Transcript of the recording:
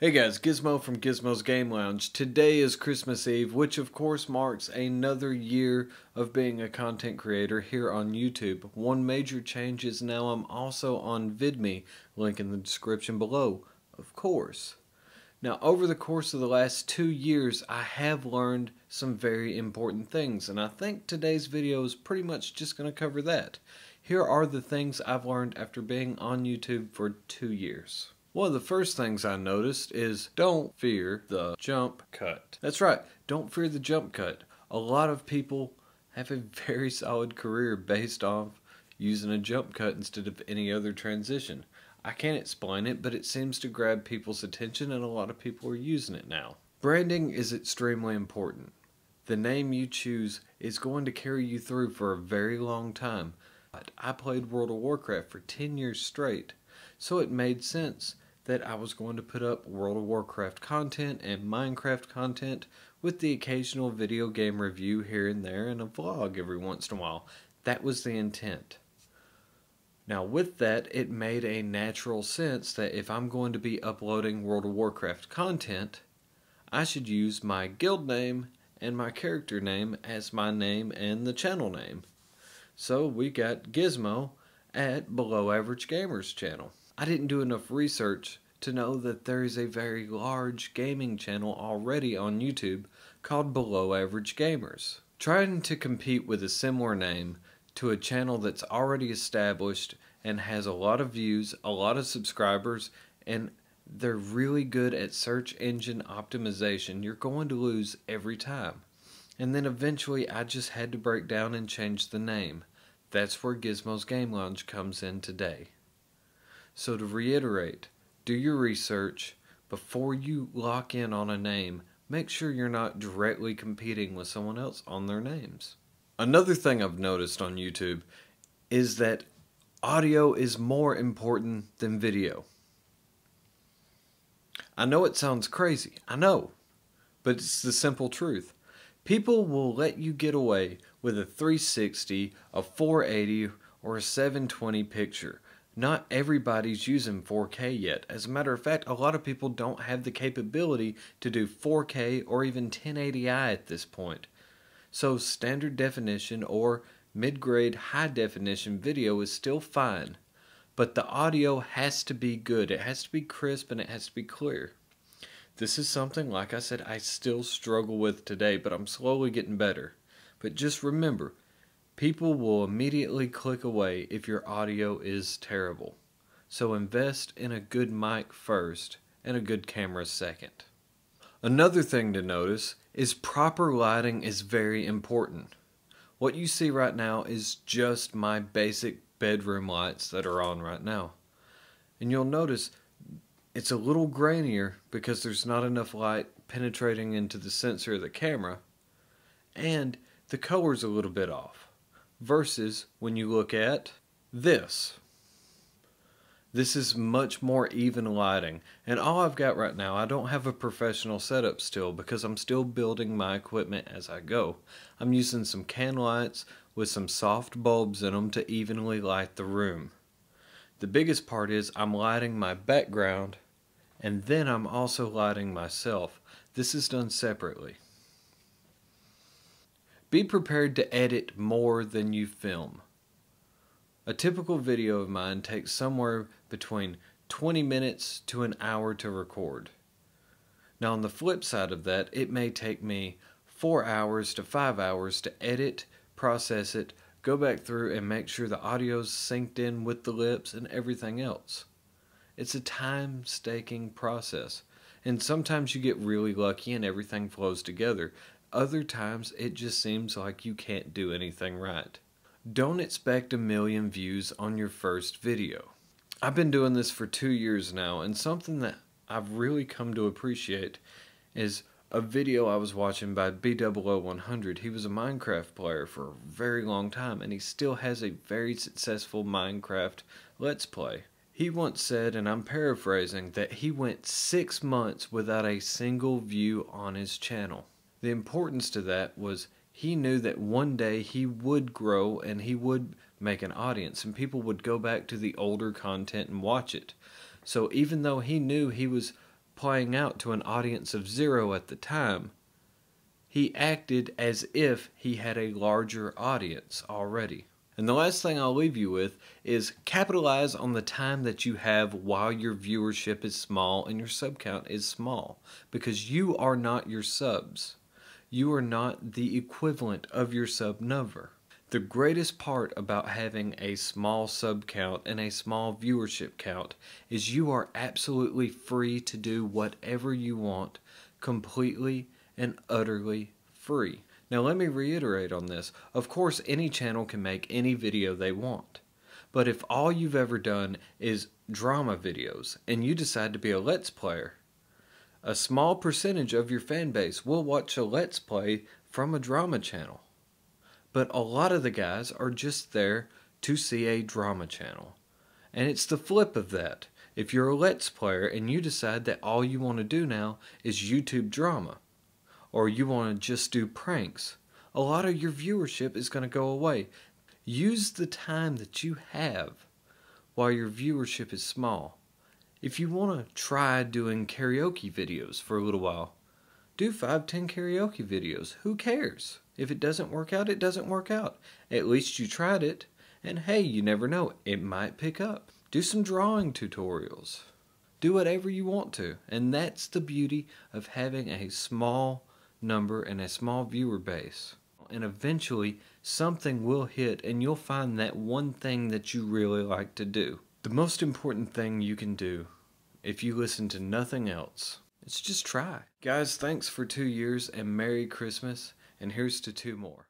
Hey guys, Gizmo from Gizmo's Game Lounge. Today is Christmas Eve, which of course marks another year of being a content creator here on YouTube. One major change is now I'm also on VidMe, link in the description below, of course. Now, over the course of the last two years, I have learned some very important things, and I think today's video is pretty much just going to cover that. Here are the things I've learned after being on YouTube for two years. One of the first things I noticed is don't fear the jump cut. That's right, don't fear the jump cut. A lot of people have a very solid career based off using a jump cut instead of any other transition. I can't explain it, but it seems to grab people's attention and a lot of people are using it now. Branding is extremely important. The name you choose is going to carry you through for a very long time. I played World of Warcraft for 10 years straight, so it made sense that I was going to put up World of Warcraft content and Minecraft content with the occasional video game review here and there and a vlog every once in a while. That was the intent. Now, with that, it made a natural sense that if I'm going to be uploading World of Warcraft content, I should use my guild name and my character name as my name and the channel name. So we got Gizmo at Below Average Gamers channel. I didn't do enough research to know that there is a very large gaming channel already on YouTube called Below Average Gamers. Trying to compete with a similar name to a channel that's already established and has a lot of views, a lot of subscribers, and they're really good at search engine optimization, you're going to lose every time. And then eventually I just had to break down and change the name. That's where Gizmo's Game Lounge comes in today. So, to reiterate, do your research before you lock in on a name. Make sure you're not directly competing with someone else on their names. Another thing I've noticed on YouTube is that audio is more important than video. I know it sounds crazy, I know, but it's the simple truth. People will let you get away with a 360, a 480, or a 720 picture not everybody's using 4K yet. As a matter of fact, a lot of people don't have the capability to do 4K or even 1080i at this point. So, standard definition or mid grade high definition video is still fine, but the audio has to be good. It has to be crisp and it has to be clear. This is something, like I said, I still struggle with today, but I'm slowly getting better. But just remember, People will immediately click away if your audio is terrible. So invest in a good mic first and a good camera second. Another thing to notice is proper lighting is very important. What you see right now is just my basic bedroom lights that are on right now. And you'll notice it's a little grainier because there's not enough light penetrating into the sensor of the camera and the color's a little bit off versus when you look at this. This is much more even lighting. And all I've got right now, I don't have a professional setup still because I'm still building my equipment as I go. I'm using some can lights with some soft bulbs in them to evenly light the room. The biggest part is I'm lighting my background and then I'm also lighting myself. This is done separately. Be prepared to edit more than you film. A typical video of mine takes somewhere between 20 minutes to an hour to record. Now, on the flip side of that, it may take me 4 hours to 5 hours to edit, process it, go back through and make sure the audio's synced in with the lips and everything else. It's a time staking process. And sometimes you get really lucky and everything flows together. Other times, it just seems like you can't do anything right. Don't expect a million views on your first video. I've been doing this for two years now, and something that I've really come to appreciate is a video I was watching by BdoubleO100. He was a Minecraft player for a very long time, and he still has a very successful Minecraft Let's Play. He once said, and I'm paraphrasing, that he went six months without a single view on his channel. The importance to that was he knew that one day he would grow and he would make an audience and people would go back to the older content and watch it. So even though he knew he was playing out to an audience of zero at the time, he acted as if he had a larger audience already. And the last thing I'll leave you with is capitalize on the time that you have while your viewership is small and your sub count is small because you are not your subs. You are not the equivalent of your sub number. The greatest part about having a small sub count and a small viewership count is you are absolutely free to do whatever you want completely and utterly free. Now let me reiterate on this. Of course, any channel can make any video they want. But if all you've ever done is drama videos and you decide to be a Let's Player, a small percentage of your fan base will watch a Let's Play from a drama channel. But a lot of the guys are just there to see a drama channel. And it's the flip of that. If you're a Let's Player and you decide that all you want to do now is YouTube drama, or you want to just do pranks, a lot of your viewership is going to go away. Use the time that you have while your viewership is small. If you want to try doing karaoke videos for a little while, do 5 10 karaoke videos. Who cares? If it doesn't work out, it doesn't work out. At least you tried it. And hey, you never know, it might pick up. Do some drawing tutorials. Do whatever you want to. And that's the beauty of having a small number and a small viewer base. And eventually, something will hit, and you'll find that one thing that you really like to do. The most important thing you can do, if you listen to nothing else, is just try. Guys, thanks for two years and Merry Christmas, and here's to two more.